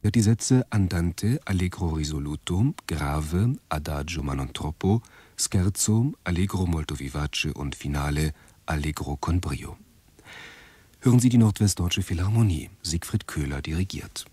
Die Sätze Andante, Allegro risoluto, Grave, Adagio ma non troppo, Scherzo, Allegro molto vivace und Finale, Allegro con brio. Hören Sie die Nordwestdeutsche Philharmonie. Siegfried Köhler dirigiert.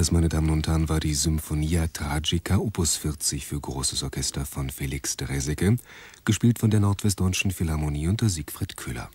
Das, meine Damen und Herren, war die Symphonia Tragica Opus 40 für großes Orchester von Felix de Reseke, gespielt von der Nordwestdeutschen Philharmonie unter Siegfried Köhler.